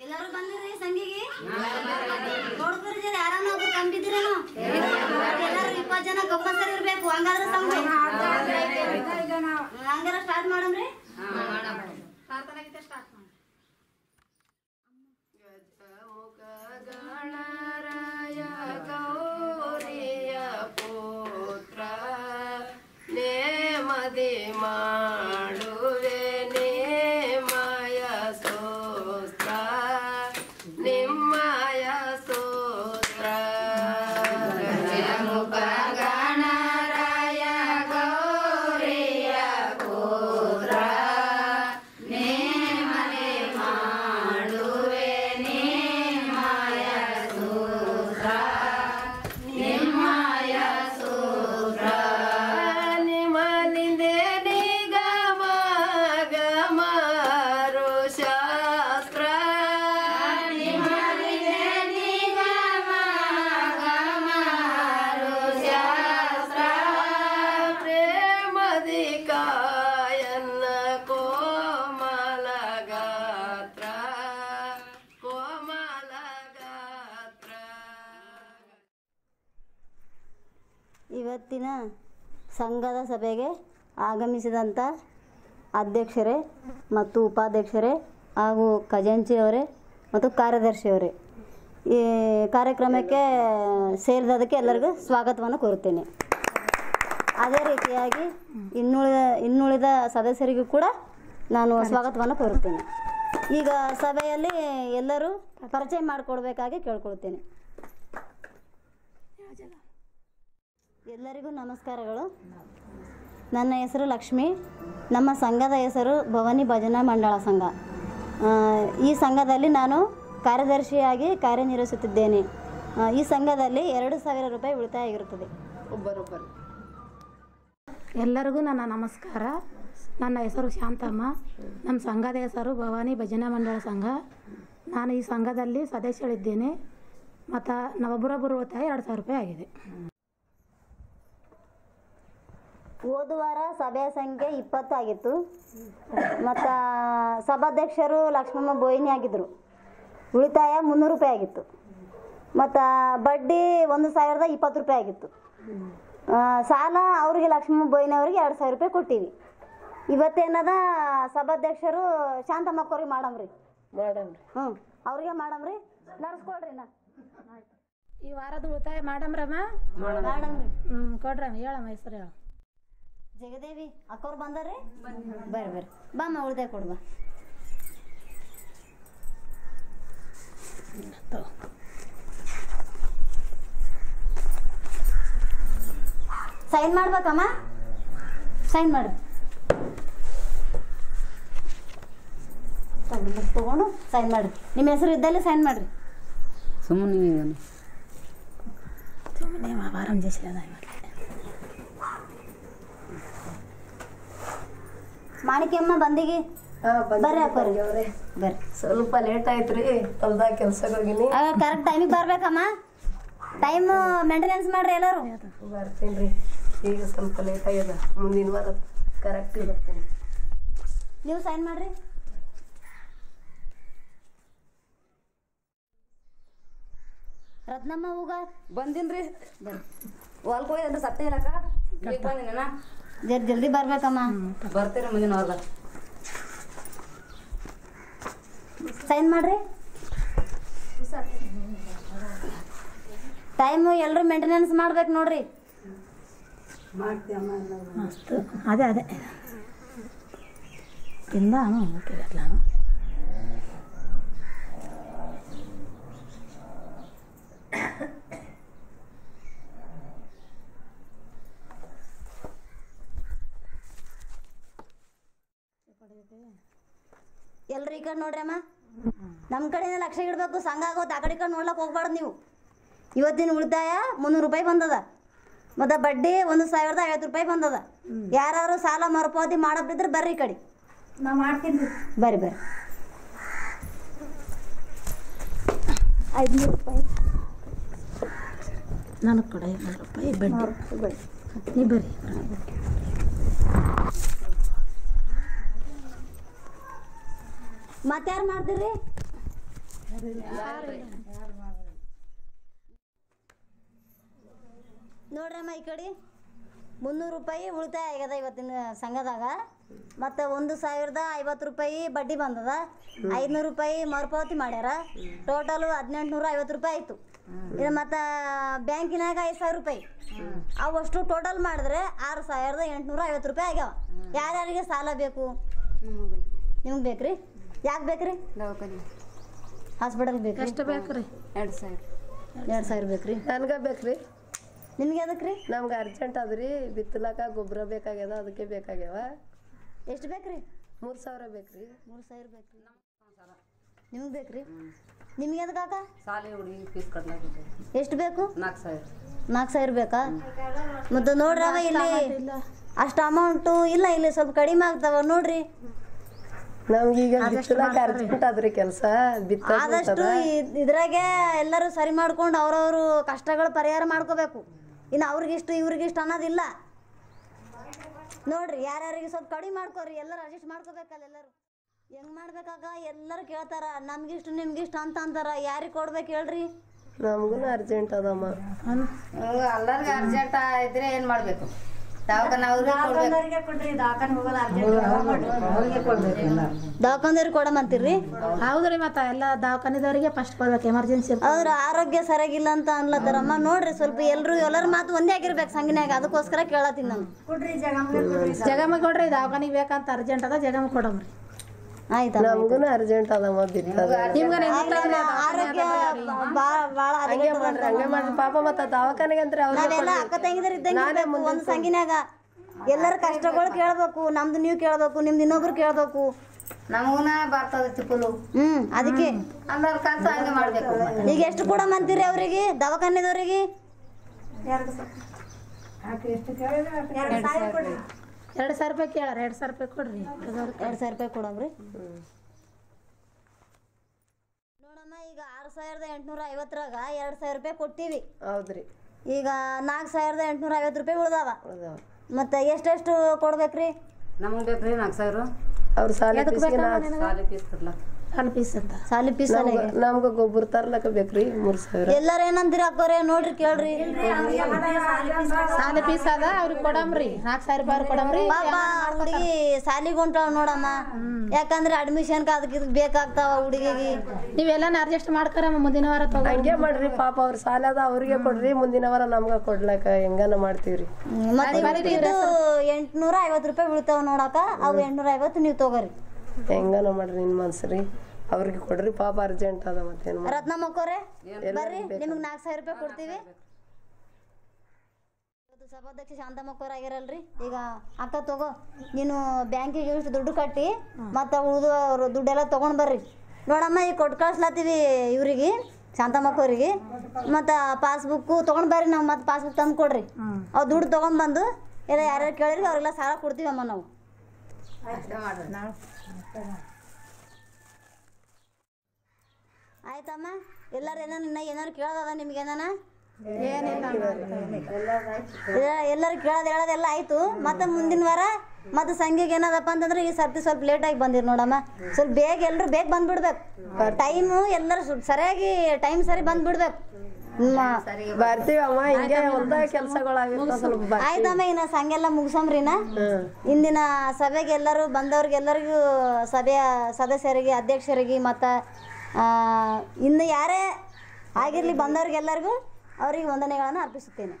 ಎಲ್ಲರೂ ಬಂದಿರಿ ಸಂಗಿಗೆ ನೋಡ್ತೀರಿ ಜರ ಆರಾಮ ಒಬ್ರು ಎಲ್ಲರೂ ಇಪ್ಪತ್ತು ಜನ ಕಂಪಲ್ಸರಿ ಇರ್ಬೇಕು, ಹಂಗಾದ್ರೆ ಸಂಘ ಹಂಗಾರ ಸ್ಟಾರ್ಟ್ ಮಾಡಮ್ರಿ ಗಣರಾಯ ನೇಮದಿ ಇವತ್ತಿನ ಸಂಘದ ಸಭೆಗೆ ಆಗಮಿಸಿದಂಥ ಅಧ್ಯಕ್ಷರೇ ಮತ್ತು ಉಪಾಧ್ಯಕ್ಷರೇ ಹಾಗೂ ಖಜಾಂಚಿಯವರೇ ಮತ್ತು ಕಾರ್ಯದರ್ಶಿಯವರೇ ಈ ಕಾರ್ಯಕ್ರಮಕ್ಕೆ ಸೇರಿದದಕ್ಕೆ ಎಲ್ಲರಿಗೂ ಸ್ವಾಗತವನ್ನು ಕೋರುತ್ತೇನೆ. ಅದೇ ರೀತಿಯಾಗಿ ಇನ್ನುಳಿದ ಇನ್ನುಳಿದ ಸದಸ್ಯರಿಗೂ ಕೂಡ ನಾನು ಸ್ವಾಗತವನ್ನು ಕೋರುತ್ತೇನೆ. ಈಗ ಸಭೆಯಲ್ಲಿ ಎಲ್ಲರೂ ಪರಿಚಯ ಮಾಡಿಕೊಡ್ಬೇಕಾಗಿ ಕೇಳ್ಕೊಳ್ತೇನೆ. ಎಲ್ಲರಿಗೂ ನಮಸ್ಕಾರಗಳು. ನನ್ನ ಹೆಸರು ಲಕ್ಷ್ಮಿ. ನಮ್ಮ ಸಂಘದ ಹೆಸರು ಭವಾನಿ ಭಜನಾ ಮಂಡಳ ಸಂಘ. ಆ, ಈ ಸಂಘದಲ್ಲಿ ನಾನು ಕಾರ್ಯದರ್ಶಿಯಾಗಿ ಕಾರ್ಯನಿರ್ವಹಿಸುತ್ತಿದ್ದೇನೆ. ಈ ಸಂಘದಲ್ಲಿ ಎರಡು ಸಾವಿರ ರೂಪಾಯಿ ಉಳಿತಾಯ ಆಗಿರುತ್ತದೆ. ಒಬ್ಬರೊಬ್ಬರು. ಎಲ್ಲರಿಗೂ ನನ್ನ ನಮಸ್ಕಾರ. ನನ್ನ ಹೆಸರು ಶಾಂತಮ್ಮ. ನಮ್ಮ ಸಂಘದ ಹೆಸರು ಭವಾನಿ ಭಜನಾ ಮಂಡಳ ಸಂಘ. ನಾನು ಈ ಸಂಘದಲ್ಲಿ ಸದಸ್ಯಳಿದ್ದೇನೆ ಮತ್ತು ನವೊಬ್ಬರೊಬ್ಬರು ಉಳಿತಾಯ ಎರಡು ಸಾವಿರ ರೂಪಾಯಿ ಆಗಿದೆ. ಹೋದ ವಾರ ಸಭೆಯ ಸಂಖ್ಯೆ ಇಪ್ಪತ್ತಾಗಿತ್ತು. ಮತ್ತು ಸಭಾಧ್ಯಕ್ಷರು ಲಕ್ಷ್ಮಮ್ಮ ಬೋಯಿನಿ ಆಗಿದ್ದರು ಉಳಿತಾಯ ಮುನ್ನೂರು ರೂಪಾಯಿ ಆಗಿತ್ತು. ಮತ್ತು ಬಡ್ಡಿ ಒಂದು ಸಾವಿರದ ಇಪ್ಪತ್ತು ರೂಪಾಯಿ ಆಗಿತ್ತು. ಆ, ಸಾಲ ಅವರಿಗೆ ಲಕ್ಷ್ಮಮ್ಮ ಬೋಯಿನಿ ಅವರಿಗೆ ಎರಡು ಸಾವಿರ ರೂಪಾಯಿ ಕೊಟ್ಟಿವಿ. ಇವತ್ತೇನದ ಸಭಾಧ್ಯಕ್ಷರು ಶಾಂತಮ್ಮಕ್ಕವ್ರಿಗೆ ಮಾಡಮ್ರಿ ಹ್ಞೂ ಅವ್ರಿಗೆ ಮಾಡಮ್ರಿ ನಡ್ಸ್ಕೊಳ್ರಿ ನಾ. ಈ ವಾರದ ಉಳಿತಾಯ ಮಾಡಮ್ರಮ್ಮ? ಮಾಡಮ್ರಿ ಹ್ಞೂ ಕೊಡ್ರಮ್ಮ ಹೇಳಮ್ಮ ಹೆಸರು ಹೇಳು. ಜಗದೇವಿ ಅಕ್ಕವ್ರು ಬಂದಾರ್ರಿ? ಬರ್ರಿ ಬರ್ರಿ. ಬಾಮ್ಮ ಉಳಿತಾಯ ಕೊಡು ಬಾ. ಸೈನ್ ಮಾಡ್ಬೇಕಮ್ಮ? ಸೈನ್ ಮಾಡ್ರಿ ತಗೊಂಡು ತಗೊಂಡು ಸೈನ್ ಮಾಡ್ರಿ ನಿಮ್ಮ ಹೆಸರು ಇದ್ದಲ್ಲಿ ಸೈನ್ ಮಾಡ್ರಿ. ಸುಮ್ಮನೆ ವಾರಂ ಜೇಸಿ ಮಾಣಿಕ್ಯಮ್ಮ ಬಂದಿಗಿ? ಬರ್ರಿ ಅಪ್ಪರಿ ಬರ್ರಿ. ಸ್ವಲ್ಪ ಲೇಟ್ ಆಯ್ತ್ರಿ ಹೊಲ್ದಾಗ ಕೆಲ್ಸಕ್ಕೆ ಹೋಗಿನಿ. ಕರೆಕ್ಟ್ ಟೈಮಿಗೆ ಬರ್ಬೇಕಮ್ಮ. ಟೈಮ್ ಮೇಂಟೆನೆನ್ಸ್ ಮಾಡ್ರಿ ಎಲ್ಲರೂ. ಬರ್ತೀನಿ ಈಗ ಸ್ವಲ್ಪ ಲೇಟ್ ಆಗ್ಯದ. ಮುಂದಿನ ವಾರ ಕರೆಕ್ಟ್ ಬರ್ತೀನಿ. ನೀವು ಸೈನ್ ಮಾಡ್ರಿ. ರತ್ನಮ್ಮ ಹೋಗ ಬಂದಿನ್ರಿ. ಹೊಲ್ಕ್ ಹೋಗಿದ್ರೆ ಸತ್ತೆ ಇಲ್ಲಕ್ಕ ಬಂದಿನ ಜರ ಜಲ್ದಿ ಬರ್ಬೇಕಮ್ಮ. ಬರ್ತೀರ ಮುಂದಿನ ಸೈನ್ ಮಾಡ್ರಿ. ಟೈಮು ಎಲ್ಲರೂ ಮೇಂಟೆನೆನ್ಸ್ ಮಾಡ್ಬೇಕು ನೋಡ್ರಿ. ಮಸ್ತ್ ಅದೇ ಅದೇ. ತಿಂದ ಓಕೆ ಎಲ್ರು ಈ ಕಡೆ ನೋಡ್ರಿ ಅಮ್ಮ? ನಮ್ಮ ಕಡೆಯಿಂದ ಲಕ್ಷ ಇಡಬೇಕು ಸಂಘ ಆಗೋದು ಆ ಕಡೆ ಕಡೆ ನೋಡ್ಲಕ್ಕೆ ಹೋಗ್ಬಾರ್ದು ನೀವು. ಇವತ್ತಿನ ಉಳಿತಾಯ ಮುನ್ನೂರು ರೂಪಾಯಿ ಬಂದದ. ಮತ್ತು ಬಡ್ಡಿ ಒಂದು ಸಾವಿರದ ಐವತ್ತು ರೂಪಾಯಿ ಬಂದದ. ಯಾರು ಸಾಲ ಮರುಪಾವತಿ ಮಾಡೋದಿದ್ರೆ ಬರ್ರಿ ಈ ಕಡೆ. ನಾ ಮಾಡ್ತೀನಿ ಬರ್ರಿ ಬರ್ರಿ. ಐದುನೂರು ರೂಪಾಯಿ. ನನಗೆ ಕೊಡ ಐನೂರು ರೂಪಾಯಿ ಬಡ್ಡಿ. ಬಡ್ಡಿ ನೀ ಬರ್ರಿ. ಮತ್ತಾರು ಮಾಡ್ತೀರಿ ನೋಡ್ರಮ್ಮ ಈ ಕಡೆ ಮುನ್ನೂರು ರೂಪಾಯಿ ಉಳಿತಾಯ ಆಗ್ಯದ ಇವತ್ತಿನ ಸಂಘದಾಗ. ಮತ್ತು ಒಂದು ಸಾವಿರದ ಐವತ್ತು ರೂಪಾಯಿ ಬಡ್ಡಿ ಬಂದದ. ಐದುನೂರು ರೂಪಾಯಿ ಮರುಪಾವತಿ ಮಾಡ್ಯಾರ. ಟೋಟಲು ಹದಿನೆಂಟುನೂರ ಐವತ್ತು ರೂಪಾಯಿ ಆಯಿತು. ಇದು ಮತ್ತು ಬ್ಯಾಂಕಿನಾಗ ಐದು ಸಾವಿರ ರೂಪಾಯಿ. ಅವಷ್ಟು ಟೋಟಲ್ ಮಾಡಿದ್ರೆ ಆರು ಸಾವಿರದ ಎಂಟುನೂರ ಐವತ್ತು ರೂಪಾಯಿ ಆಗ್ಯಾವ. ಯಾರ್ಯಾರಿಗೆ ಸಾಲ ಬೇಕು? ನಿಮ್ಗೆ ಬೇಕ್ರಿ? ಯಾಕೆ ಬೇಕ್ರಿ? ದವಾಖಾನೆ. ಹಾಸ್ಪಿಟಲ್ ಬೇಕು ಎಷ್ಟು ಬೇಕು ರೀ ಎರಡು ಸಾವಿರ. ಎರಡು ಸಾವಿರ ಬೇಕ್ರಿ? ನನ್ಗೆ ಬೇಕ್ರಿ. ನಿಮ್ಗೆ ಅದಕ್ಕೆ ರೀ ನಮ್ಗೆ ಅರ್ಜೆಂಟ್ ಅದ್ರಿ. ಬಿತ್ತಲಾಕ ಗೊಬ್ಬರ ಬೇಕಾಗ್ಯದ ಅದಕ್ಕೆ ಬೇಕಾಗ್ಯಾವ. ಎಷ್ಟು ಬೇಕ್ರಿ? ಮೂರು ಸಾವಿರ ಬೇಕ್ರಿ. ಮೂರು ಸಾವಿರ ಬೇಕ್ರಿ. ನಿಮ್ಗೆ ಬೇಕ್ರಿ? ನಿಮ್ಗೆ ಅದಕ್ಕೆ ಕಾಕ? ಸಾಲಿ ಹುಡುಗಿ ಫೀಸ್ ಕಟ್ಲಾಕಿದ್ದೆ ಎಷ್ಟು ಬೇಕು? ನಾಲ್ಕು ಸಾವಿರ. ನಾಲ್ಕು ಸಾವಿರ ಬೇಕಾ? ಮತ್ತು ನೋಡ್ರಿ ಅವ ಇಲ್ಲಿ. ಅಷ್ಟು ಅಮೌಂಟು ಇಲ್ಲ ಇಲ್ಲಿ ಸ್ವಲ್ಪ ಕಡಿಮೆ ಆಗ್ತಾವ ನೋಡ್ರಿ. ನಮ್ಗೀಗ ಬಿತ್ತಲಾಕ ಅರ್ಜೆಂಟ್ ಕೆಲಸ? ಬಿತ್ತ ಆದಷ್ಟು ಇದ್- ಇದ್ರಾಗೆ ಎಲ್ಲರೂ ಸರಿ ಮಾಡ್ಕೊಂಡು ಅವ್ರವ್ರು ಕಷ್ಟಗಳು ಪರಿಹಾರ ಮಾಡ್ಕೋಬೇಕು. ಇನ್ನು ಅವ್ರಿಗಿಷ್ಟು ಇವ್ರಿಗಿಷ್ಟು ಅನ್ನೋದಿಲ್ಲ. ನೋಡ್ರಿ ಯಾರ್ಯಾರಿಗೆ ಸ್ವಲ್ಪ ಕಡಿಮೆ ಮಾಡ್ಕೋರಿ ಎಲ್ಲರೂ ಅಡ್ಜಸ್ಟ್ ಮಾಡ್ಕೋಬೇಕಲ್ಲ ಎಲ್ಲರೂ. ಹೆಂಗ್ ಮಾಡ್ಬೇಕಾಗ ಎಲ್ಲರೂ ಕೇಳ್ತಾರ ನಮ್ಗಿಷ್ಟು ನಿಮ್ಗಿಷ್ಟು ಅಂತ ಅಂತಾರ. ಯಾರಿಗೆ ಕೊಡ್ಬೇಕು ಹೇಳ್ರಿ? ನಮಗೂ ಅರ್ಜೆಂಟ್ ಅದಮ್ಮ ಎಲ್ಲರಿಗೂ ಅರ್ಜೆಂಟ್ ಇದ್ರೆ ಏನು ಮಾಡಬೇಕು? ದವಾಖಾನ್ದವ್ರಿಗೆ ಕೊಡಮಂತೀರಿ ಹೌದ್ರಿ ಮತ್ತ ಎಲ್ಲ ದವಾಖಾನಿದವರಿಗೆ ಫಸ್ಟ್ ಕೊಡ್ಬೇಕು ಎಮರ್ಜೆನ್ಸಿ ಅವ್ರ ಆರೋಗ್ಯ ಸರಿಯಾಗಿಲ್ಲ ಅಂತ ಅನ್ಲತ್ತಾರಮ್ಮ? ನೋಡ್ರಿ ಸ್ವಲ್ಪ ಎಲ್ರು ಎಲ್ಲರ ಮಾತು ಒಂದೇ ಆಗಿರ್ಬೇಕು ಸಂಘನ್ಯಾಗ. ಅದಕ್ಕೋಸ್ಕರ ಕೇಳತ್ತೀನಿ ನಾನು. ಜಗಮ್ಮ ಕೊಡ್ರಿ. ದವಾಖಾನಿಗೆ ಬೇಕಂತ ಅರ್ಜೆಂಟ್ ಅದ ಜಗಮ್ಮ ಕೊಡಮ್ರಿ ಆಯ್ತಾ ನಮಗೂ ಅರ್ಜೆಂಟ್ ಅದಮ್ಮ ಬಿತ್ತದ ನಿಮ್ಗೆ ಆರೋಗ್ಯ ಭಾಳ ಭಾಳ ಹಂಗೆ ಮಾಡ್ರಿ ಹಂಗೆ ಮಾಡ್ರಿ. ಪಾಪ ಮತ್ತೆ ದವಾಖಾನೆಗೆ ನಾವೆಲ್ಲ ಅಕ್ಕ ತಂಗಿದ್ರು ಇದ್ದಂಗೆ ಒಂದು ಸಂಗಿನಾಗ ಎಲ್ಲರ ಕಷ್ಟಗಳು ಕೇಳ್ಬೇಕು ನಮ್ದು ನೀವು ಕೇಳ್ಬೇಕು ನಿಮ್ದು ಇನ್ನೊಬ್ರು ಕೇಳ್ಬೇಕು. ನಮಗೂನ ಬರ್ತದ ತಿಪ್ಪಲು. ಹ್ಮ್ ಅದಕ್ಕೆ. ಎಲ್ಲರ ಕೆಲಸ ಹಂಗೆ ಮಾಡಬೇಕು. ಈಗ ಎಷ್ಟು ಕೂಡ ಮಂತೀರಿ ಅವ್ರಿಗೆ ದವಾಖಾನೆದವ್ರಿಗೆ? ಎರಡು ಸಾವಿರ. ರೂಪಾಯಿ ಕೇಳಾರ ಎರಡು ಸಾವಿರ ರೂಪಾಯಿ ಕೊಡ್ರಿ. ಎರಡು ಸಾವಿರ ರೂಪಾಯಿ ಕೊಡಮ್ರಿ. ನೋಡಮ್ಮ ಈಗ ಆರು ಸಾವಿರದ ಎಂಟುನೂರ ಐವತ್ತರಾಗ ಎರಡು ಸಾವಿರ ರೂಪಾಯಿ ಕೊಟ್ಟಿವಿ. ಹೌದ್ರಿ. ಈಗ ನಾಲ್ಕು ಸಾವಿರದ ಎಂಟುನೂರ ಐವತ್ತು ರೂಪಾಯಿ ಉಳ್ದಾವ. ಉಳ್ದಾವ. ಮತ್ತೆ ಎಷ್ಟೆಷ್ಟು ಕೊಡ್ಬೇಕ್ರಿ? ನಮಗೆ ಬೇಕ್ರಿ ನಾಲ್ಕು ಸಾವಿರ? ಅವ್ರ ಸಾಲ ಸಾಲಿ ಅಲ್ಲಿ ಪೀಸ್ ಅಂತ. ಸಾಲಿ ಪೀಸ್ ನಮ್ಗೆ ಗೊಬ್ಬರ ತರ್ಲಕ್ಕ ಬೇಕ್ರಿ ಮೂರ್ ಸಾವಿರ. ಎಲ್ಲಾರ ಏನಂದಿರ ಅಕ್ಕೋರೆ? ನೋಡ್ರಿ ಕೇಳ್ರಿ. ಸಾಲಿ ಪೀಸ್ ಅದ ಅವ್ರಿಗೆ ಕೊಡಮ್ರಿ. ನಾಲ್ಕು ಸಾವಿರ ರೂಪಾಯಿ ಕೊಡಮ್ರಿ. ಪಾಪ ಹುಡುಗಿ ಸಾಲಿಗೆ ಹೊಂಟಾವ ನೋಡಮ್ಮ. ಯಾಕಂದ್ರೆ ಅಡ್ಮಿಷನ್ ಅದಕ್ಕೆ ಬೇಕಾಗ್ತಾವ ಹುಡುಗಿಗೆ. ನೀವೆಲ್ಲ ಅಡ್ಜಸ್ಟ್ ಮಾಡ್ಕರಮ್ಮ ಮುಂದಿನ ವಾರ ತಗೋ. ಹಂಗೆ ಮಾಡ್ರಿ ಪಾಪ ಅವ್ರ ಸಾಲ ಅದ ಅವ್ರಿಗೆ ಕೊಡ್ರಿ. ಮುಂದಿನ ವಾರ ನಮ್ಗ ಕೊಡ್ಲಕ್ಕ ಹೆಂಗನ ಮಾಡ್ತೀವ್ರಿ. ಎಂಟ್ನೂರ ಐವತ್ತು ರೂಪಾಯಿ ಬೀಳ್ತಾವ ನೋಡಕ್ಕ. ಅವು ಎಂಟ್ನೂರ ಐವತ್ತು ನೀವು ತಗೋರಿ. ಹೆಂಗನ ಮಾಡ್ರಿ ನಿನ್ ಮನ್ಸ್ರಿ ಅವ್ರಿಗೆ ಕೊಡ್ರಿ ಪಾಪ ಅರ್ಜೆಂಟ್ ಅದ ಮತ್ತೇನು ಮಾಡ್- ರತ್ನಮ್ಮ ಅಕ್ಕೋರೆ ಬರ್ರಿ ನಿಮ್ಗೆ ನಾಲ್ಕು ಸಾವಿರ ರೂಪಾಯಿ ಕೊಡ್ತೀವಿ. ಇವತ್ತು ಸಭಾಧ್ಯಕ್ಷ ಶಾಂತಮ್ಮ ಆಗಿರಲ್ರಿ ಈಗ ಅಕ್ಕ ತಗೋ ನೀನು ಬ್ಯಾಂಕಿಗೆ ಇಷ್ಟು ದುಡ್ಡು ಕಟ್ಟಿ ಮತ್ತು ಉಳಿದು ದುಡ್ಡೆಲ್ಲ ತೊಗೊಂಡು ಬರ್ರಿ. ನೋಡಮ್ಮ ಈಗ ಕೊಟ್ಟು ಕಳ್ಸ್ಲತ್ತೀವಿ ಇವ್ರಿಗೆ ಶಾಂತಮ್ಮ ಅಕ್ಕೋರಿಗೆ ಮತ್ತು ಪಾಸ್ಬುಕ್ಕು ತೊಗೊಂಡು ಬರ್ರಿ ನಾವು ಮತ್ತೆ ಪಾಸ್ಬುಕ್ ತಂದು ಕೊಡ್ರಿ ಅವ್ರು ದುಡ್ಡು ತೊಗೊಂಡ್ಬಂದು ಎಲ್ಲ ಯಾರ್ಯಾರು ಕೇಳಿರಿ ಅವ್ರಿಗೆಲ್ಲ ಸಾಲ ಕೊಡ್ತೀವಮ್ಮ ನಾವು. ಆಯ್ತಮ್ಮ ಎಲ್ಲರೂ ಏನಾನ ಇನ್ನ ಏನಾರು ಕೇಳೋದದ ನಿಮ್ಗೆ ಏನಾನ? ಎಲ್ಲರೂ ಕೇಳೋದು ಹೇಳೋದೆಲ್ಲ ಆಯ್ತು. ಮತ್ತೆ ಮುಂದಿನ ವಾರ ಮತ್ತೆ ಸಂಘಿಗೆ ಏನದಪ್ಪ ಅಂತಂದ್ರೆ ಈ ಸರ್ತಿ ಸ್ವಲ್ಪ ಲೇಟಾಗಿ ಬಂದಿರಿ ನೋಡಮ್ಮ. ಸ್ವಲ್ಪ ಬೇಗ ಎಲ್ಲರೂ ಬೇಗ ಬಂದ್ಬಿಡ್ಬೇಕು. ಟೈಮು ಎಲ್ಲರೂ ಸರಿಯಾಗಿ ಟೈಮ್ ಸರಿ ಬಂದ್ಬಿಡ್ಬೇಕು. ಹಿಂಗೆ ಕೆಲ್ಸಗಳಾಗಿರ್ತಾವ ಸ್ವಲ್ಪ ಆಯ್ತಮ್ಮ ಮುಗಿಸಮ್ರಿನ ಇಂದಿನ ಸಭೆಗೆ ಎಲ್ಲರೂ ಬಂದವ್ರಿಗೆಲ್ಲರಿಗೂ ಸಭೆಯ ಸದಸ್ಯರಿಗೆ ಅಧ್ಯಕ್ಷರಿಗೆ ಮತ್ತು ಇನ್ನು ಯಾರೇ ಆಗಿರಲಿ ಬಂದವ್ರಿಗೆಲ್ಲರಿಗೂ ಅವರಿಗೆ ವಂದನೆಗಳನ್ನು ಅರ್ಪಿಸುತ್ತೇನೆ.